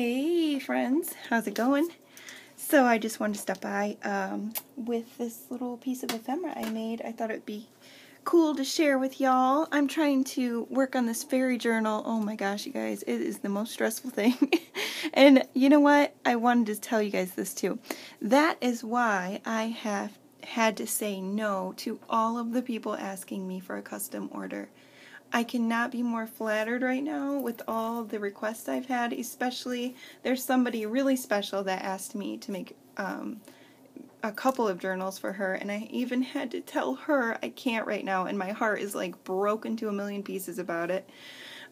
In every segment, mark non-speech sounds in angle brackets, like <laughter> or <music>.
Hey friends, how's it going? So I just wanted to stop by um, with this little piece of ephemera I made. I thought it would be cool to share with y'all. I'm trying to work on this fairy journal. Oh my gosh, you guys, it is the most stressful <laughs> thing. and you know what? I wanted to tell you guys this too. That is why I have had to say no to all of the people asking me for a custom order. I cannot be more flattered right now with all the requests I've had, especially there's somebody really special that asked me to make um, a couple of journals for her, and I even had to tell her I can't right now, and my heart is like broken to a million pieces about it.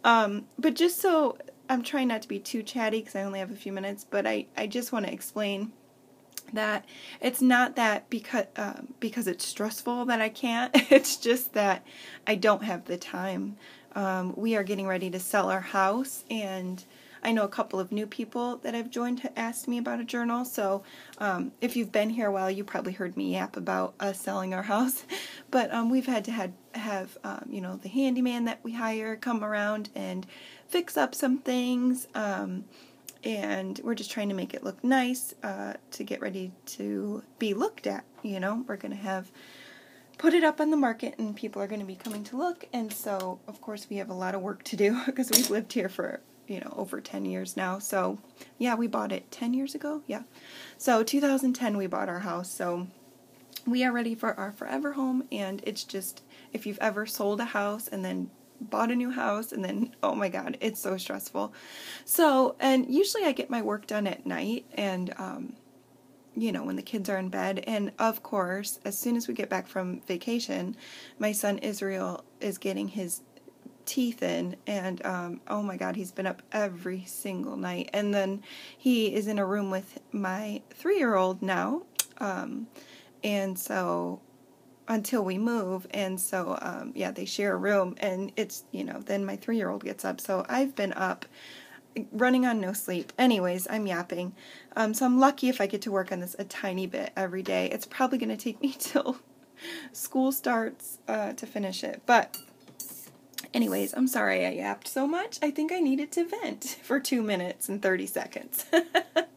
Um, but just so I'm trying not to be too chatty because I only have a few minutes, but I, I just want to explain that it's not that because uh, because it's stressful that I can't. <laughs> It's just that I don't have the time. Um, we are getting ready to sell our house, and I know a couple of new people that have joined to ask me about a journal. So um, if you've been here a while, you probably heard me yap about us selling our <laughs> house. But um, we've had to had, have um, you know the handyman that we hire come around and fix up some things um, and we're just trying to make it look nice uh, to get ready to be looked at. You know, we're going to have put it up on the market and people are going to be coming to look. And so, of course, we have a lot of work to do <laughs> because we've lived here for, you know, over 10 years now. So, yeah, we bought it 10 years ago. Yeah. So, 2010, we bought our house. So, we are ready for our forever home. And it's just, if you've ever sold a house and then bought a new house and then oh my god it's so stressful. So and usually i get my work done at night and um you know when the kids are in bed. And of course as soon as we get back from vacation my son israel is getting his teeth in and um, oh my god he's been up every single night. And then he is in a room with my three year old now um, and so until we move and so um, yeah they share a room and it's you know then my three year old gets up so i've been up running on no sleep. Anyways i'm yapping. Um, so i'm lucky if i get to work on this a tiny bit every day. It's probably going to take <laughs> me till school starts uh, to finish it. But anyways i'm sorry i yapped so much. I think i needed to vent <laughs> for two minutes and 30 seconds <laughs>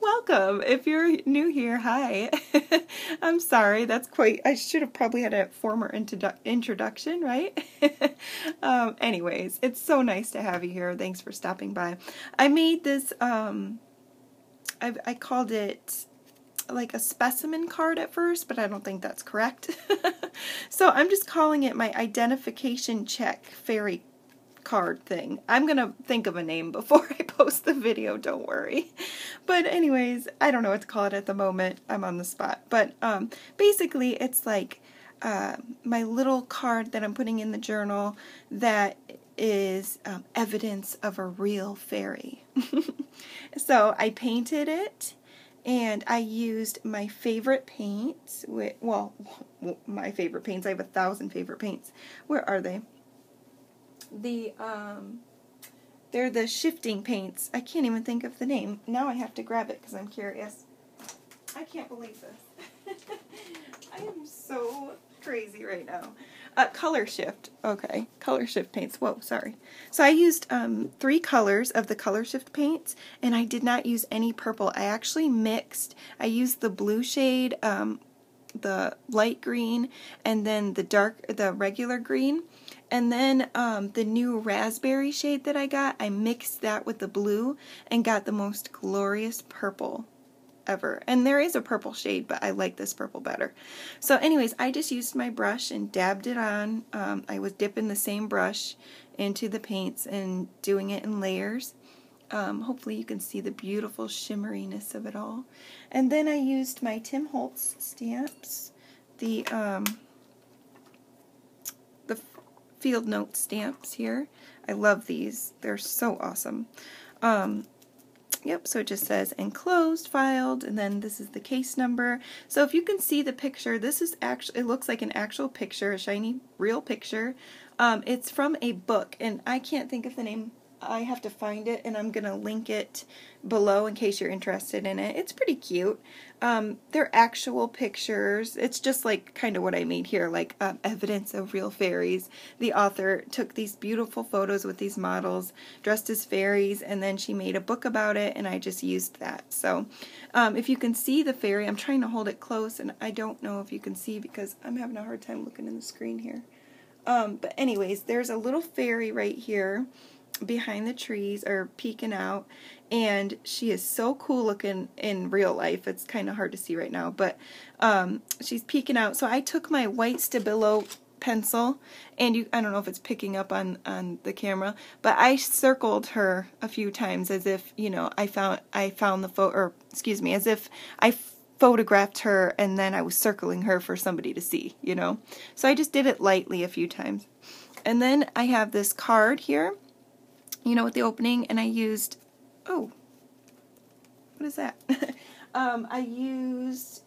Welcome. If you're new here, hi. <laughs> I'm sorry. That's quite, I should have probably had a former introdu- introduction, right? <laughs> um, anyways, it's so nice to have you here. Thanks for stopping by. I made this, um, I, I called it like a specimen card at first, but I don't think that's correct. <laughs> so I'm just calling it my identification check fairy card thing. I'm going to think of a name before <laughs> I post the video, don't worry. But anyways, I don't know what to call it at the moment. I'm on the spot. But um, basically, it's like uh, my little card that I'm putting in the journal that is um, evidence of a real fairy. <laughs> so I painted it and I used my favorite paints. Well, <laughs> my favorite paints. I have a thousand favorite paints. Where are they? The um, they're the shifting paints. I can't even think of the name. Now I have to grab it because I'm curious. I can't believe this. <laughs> I am so crazy right now. Uh, color shift. Okay, color shift paints. Whoa, sorry. So I used um, three colors of the color shift paints, and I did not use any purple. I actually mixed. I used the blue shade, um, the light green, and then the dark, the regular green. And then um, the new raspberry shade that I got, I mixed that with the blue and got the most glorious purple ever. And there is a purple shade, but I like this purple better. So anyways, I just used my brush and dabbed it on. Um, I was dipping the same brush into the paints and doing it in layers. Um, hopefully you can see the beautiful shimmeriness of it all. And then I used my Tim Holtz stamps, the um, field note stamps here. I love these. They're so awesome. Um, yep, so it just says enclosed, filed, and then this is the case number. So if you can see the picture, this is actually, it looks like an actual picture, a shiny, real picture. Um, it's from a book, and I can't think of the name I have to find it and I'm going to link it below in case you're interested in it. It's pretty cute. Um, they're actual pictures. It's just like kind of what I made here, like um, evidence of real fairies. The author took these beautiful photos with these models dressed as fairies and then she made a book about it and I just used that. So um, if you can see the fairy, I'm trying to hold it close and I don't know if you can see because I'm having a hard time looking in the screen here. Um, but anyways, there's a little fairy right here behind the trees or peeking out and she is so cool looking in real life it's kind of hard to see right now but um, she's peeking out so I took my white Stabilo pencil and you I don't know if it's picking up on on the camera but I circled her a few times as if you know I found I found the photo or excuse me as if I photographed her and then I was circling her for somebody to see, you know. So I just did it lightly a few times. And then I have this card here, you know, with the opening, and I used, oh, what is that? <laughs> um, I used,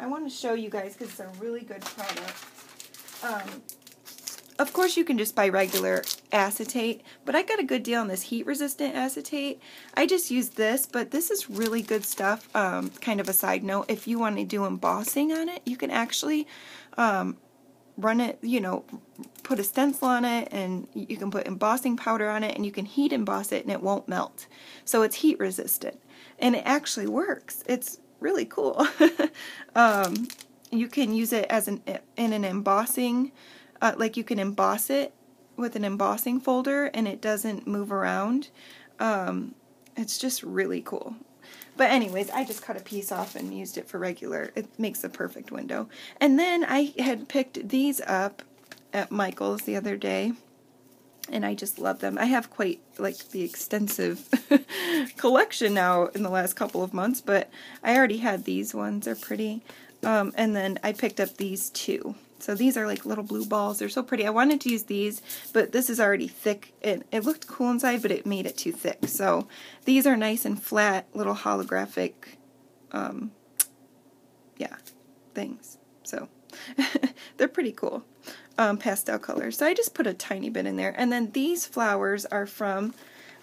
I want to show you guys because it's a really good product. Um, of course, you can just buy regular acetate, but I got a good deal on this heat-resistant acetate. I just used this, but this is really good stuff. Um, kind of a side note, if you want to do embossing on it, you can actually um, run it, you know, put a stencil on it, and you can put embossing powder on it, and you can heat emboss it, and it won't melt. So it's heat-resistant, and it actually works. It's really cool. <laughs> um, you can use it as an in an embossing uh, like you can emboss it with an embossing folder and it doesn't move around. Um, it's just really cool. But anyways, I just cut a piece off and used it for regular. It makes a perfect window. And then I had picked these up at Michael's the other day. And I just love them. I have quite like the extensive <laughs> collection now in the last couple of months, but I already had these ones. They're pretty. Um, and then I picked up these two. So these are like little blue balls. They're so pretty. I wanted to use these, but this is already thick. It, it looked cool inside, but it made it too thick. So these are nice and flat little holographic, um, yeah, things. So <laughs> they're pretty cool. Um, pastel colors. So I just put a tiny bit in there. And then these flowers are from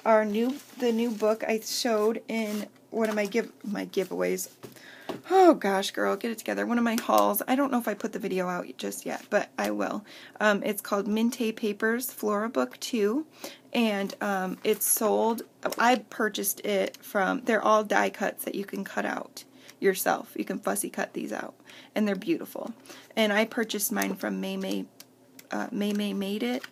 our new, the new book I showed in one of my give, my giveaways oh gosh, girl, get it together. One of my hauls. I don't know if I put the video out just yet, but I will. Um, it's called Mintay Papers Flora Book 2, and um, it's sold. I purchased it from, they're all die cuts that you can cut out yourself. You can fussy cut these out, and they're beautiful. And I purchased mine from May May, uh, May May Made It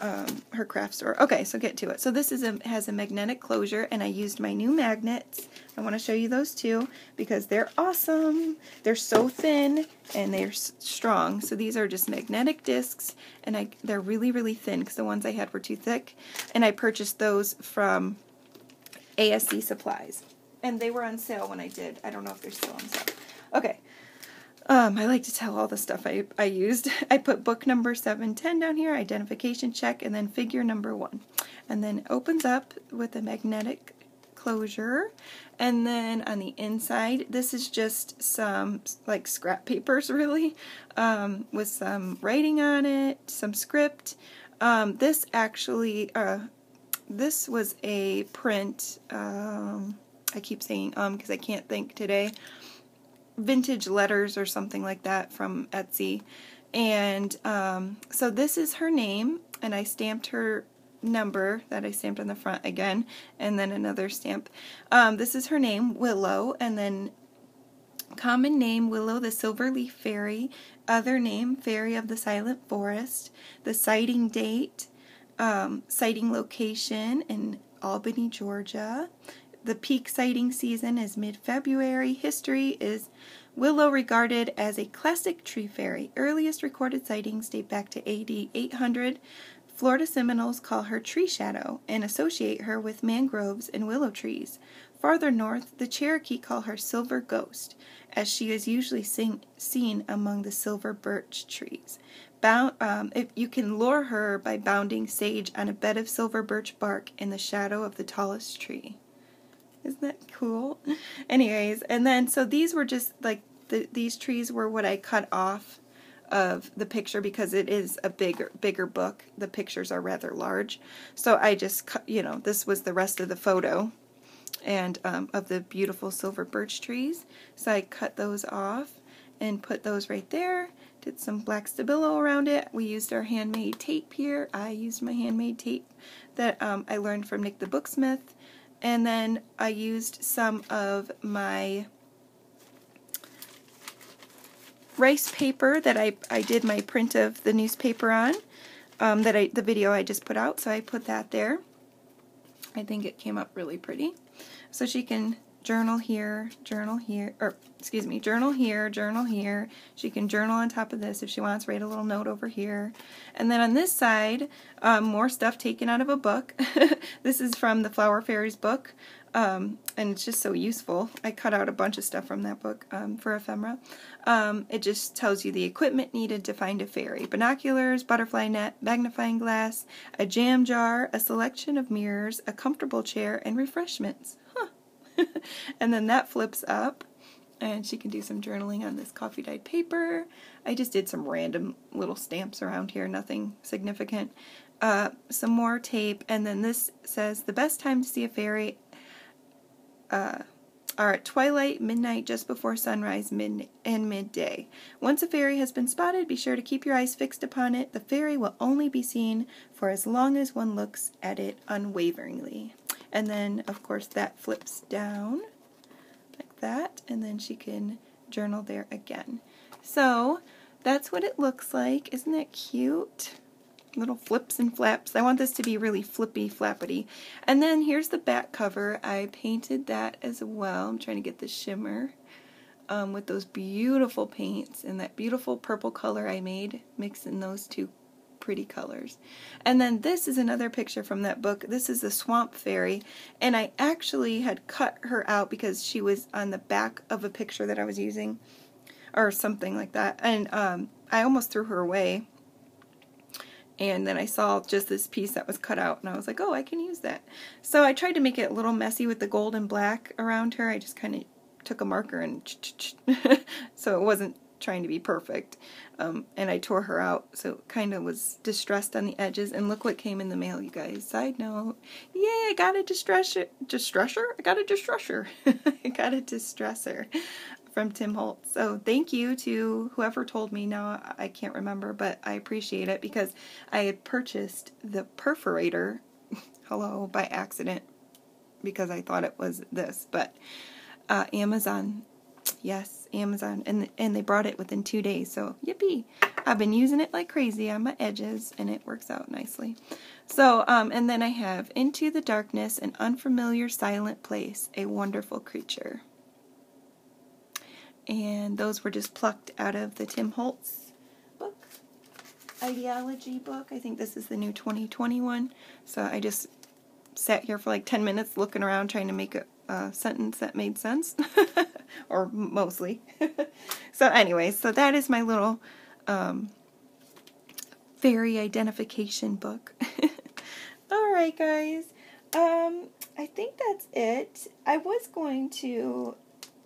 um, her craft store. Okay, so get to it. So this is a, has a magnetic closure, and I used my new magnets. I want to show you those too because they're awesome. They're so thin and they're strong. So these are just magnetic discs, and I they're really, really thin because the ones I had were too thick. And I purchased those from ASC Supplies. And they were on sale when I did. I don't know if they're still on sale. Okay, um, I like to tell all the stuff I, I used. <laughs> I put book number 710 down here, identification check, and then figure number 1. And then opens up with a magnetic closure. And then on the inside, this is just some like scrap papers <laughs> really, um, with some writing on it, some script. Um, this actually, uh, this was a print, um, I keep saying um because I can't think today vintage letters or something like that from Etsy. And um, so this is her name, and I stamped her number that I stamped on the front again, and then another stamp. Um, this is her name, Willow, and then common name Willow the Silverleaf Fairy, other name Fairy of the Silent Forest, the sighting date, um, sighting location in Albany, Georgia, the peak sighting season is mid-February. History is Willow regarded as a classic tree fairy. Earliest recorded sightings date back to AD 800. Florida Seminoles call her tree shadow and associate her with mangroves and willow trees. Farther north, the Cherokee call her silver ghost, as she is usually sing, seen among the silver birch trees. Bound, um, if you can lure her by bounding sage on a bed of silver birch bark in the shadow of the tallest tree. Isn't that cool? Anyways, and then so these were just like the, these trees were what I cut off of the picture because it is a bigger bigger book. The pictures are rather large. So I just cut, you know, this was the rest of the photo and um, of the beautiful silver birch trees. So I cut those off and put those right there. Did some black Stabilo around it. We used our handmade tape here. I used my handmade tape that um, I learned from Nik the Booksmith. And then I used some of my rice paper that I, I did my print of the newspaper on, um, that I the video I just put out, so I put that there. I think it came up really pretty. So she can journal here, journal here, or excuse me, journal here, journal here. She can journal on top of this if she wants, write a little note over here. And then on this side, um, more stuff taken out of a book. <laughs> this is from the Flower Fairies book. Um, and it's just so useful. I cut out a bunch of stuff from that book um, for ephemera. Um, it just tells you the equipment needed to find a fairy. Binoculars, butterfly net, magnifying glass, a jam jar, a selection of mirrors, a comfortable chair, and refreshments. Huh. <laughs> and then that flips up and she can do some journaling on this coffee dyed paper. I just did some random little stamps around here, nothing significant. Uh, some more tape, and then this says the best time to see a fairy uh, are at twilight, midnight, just before sunrise, mid and midday. Once a fairy has been spotted, be sure to keep your eyes fixed upon it. The fairy will only be seen for as long as one looks at it unwaveringly. And then, of course, that flips down like that, and then she can journal there again. So, that's what it looks like. Isn't that cute? little flips and flaps. I want this to be really flippy flappity. And then here's the back cover. I painted that as well. I'm trying to get the shimmer um, with those beautiful paints and that beautiful purple color I made, mixing those two pretty colors. And then this is another picture from that book. This is the Swamp Fairy, and I actually had cut her out because she was on the back of a picture that I was using, or something like that. And um, I almost threw her away and then I saw just this piece that was cut out and I was like, oh, I can use that. So I tried to make it a little messy with the gold and black around her. I just kind of took a marker and <laughs> so it wasn't trying to be perfect. Um, and I tore her out, so kind of was distressed on the edges. And look what came in the mail, you guys. Side note, yay, I got a distressor. Distressor? I got a distressor. <laughs> I got a distressor from Tim Holtz. So thank you to whoever told me. Now I can't remember, but I appreciate it because I had purchased the perforator, <laughs> hello, by accident because I thought it was this, but uh, Amazon, yes, Amazon, and and they brought it within two days. So yippee! I've been using it like crazy on my edges, and it works out nicely. So, um, and then I have Into the Darkness, an unfamiliar silent place, a wonderful creature and those were just plucked out of the Tim Holtz book, Idea-ology book. I think this is the new 2021. So I just sat here for like 10 minutes looking around trying to make a, a sentence that made sense, <laughs> or mostly. <laughs> so anyway, so that is my little um, fairy identification book. <laughs> All right, guys. Um, I think that's it. I was going to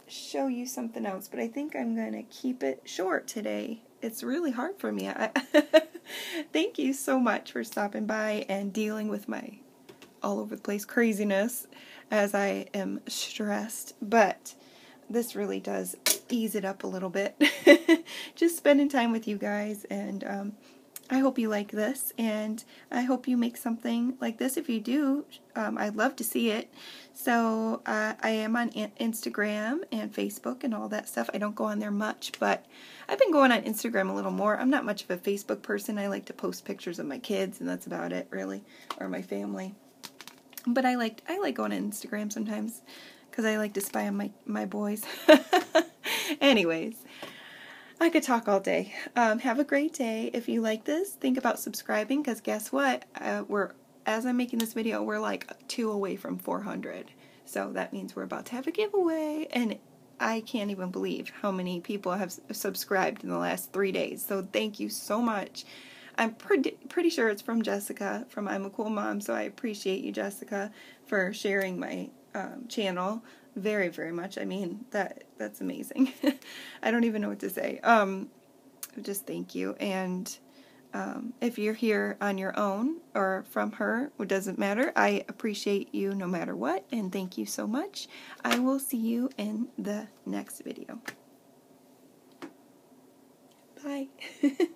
show you something else, but I think I'm going to keep it short today. It's really hard for me. I, <laughs> thank you so much for stopping by and dealing with my all over the place craziness as I am stressed, but this really does ease it up a little bit. <laughs> Just spending time with you guys and um, I hope you like this, and I hope you make something like this. If you do, um, I'd love to see it. So uh, I am on Instagram and Facebook and all that stuff. I don't go on there much, but I've been going on Instagram a little more. I'm not much of a Facebook person. I like to post pictures of my kids, and that's about it, really, or my family. But I like I like going on Instagram sometimes because I like to spy on my my boys. <laughs> Anyways. I could talk all day. Um, have a great day. If you like this, think about subscribing because guess what? Uh, we're as I'm making this video, we're like two away from 400. So that means we're about to have a giveaway, and I can't even believe how many people have subscribed in the last three days. So thank you so much. I'm pretty pretty sure it's from Jessica from I'm a Cool Mom. So I appreciate you, Jessica, for sharing my um, channel very very much. I mean that that's amazing. <laughs> I don't even know what to say. Um, just thank you. And um, if you're here on your own or from her, it doesn't matter. I appreciate you no matter what, and thank you so much. I will see you in the next video. Bye. <laughs>